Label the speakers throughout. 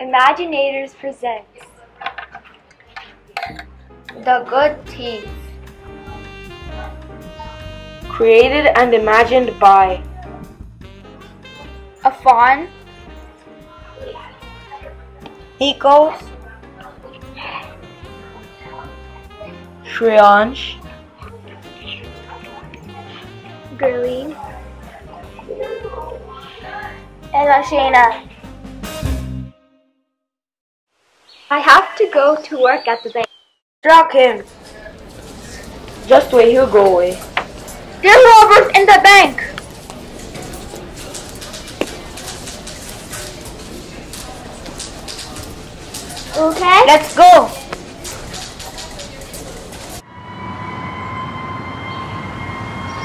Speaker 1: Imaginators presents The Good Thief.
Speaker 2: Created and imagined by
Speaker 1: Afan,
Speaker 2: Nikos, Shreyansh,
Speaker 1: Gurleen, and Ashena. I have to go to work at the bank.
Speaker 2: Drag him. Just wait, he'll go eh? away.
Speaker 1: They're robbers in the bank. Okay.
Speaker 2: Let's go.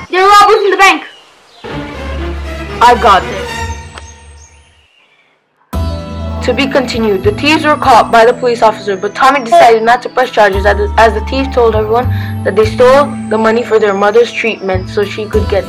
Speaker 1: There are robbers in the bank.
Speaker 2: I got this. To be continued, the thieves were caught by the police officer, but Tommy decided not to press charges as the, as the thief told everyone that they stole the money for their mother's treatment so she could get